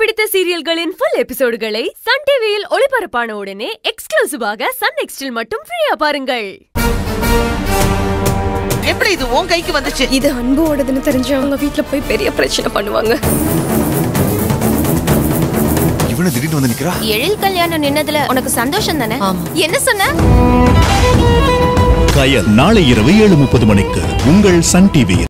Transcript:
பிடித்த சீரியல்களின் full எபிசோடுகளை Sun டிவியில் ஒளிபரப்பான உடனே எக்ஸ்க்ளூசிவாக சன் நெக்ஸ்டில் மட்டும் ஃப்ரீயா பாருங்கள். எப்படி இது உன் கைக்கு வந்துச்சு? இது அன்போடதுன்னு தெரிஞ்சு அவங்க வீட்ல போய் பெரிய பிரச்சனை பண்ணுவாங்க. இவனு திடீர்னு வந்து நிக்கிறா? எழில் கல்யாணம் நின்னதுல உனக்கு சந்தோஷம் தானே? என்ன சொன்ன? கயல் நாளை இரவு ஏழு முப்பது மணிக்கு உங்கள் சன் டிவியில்.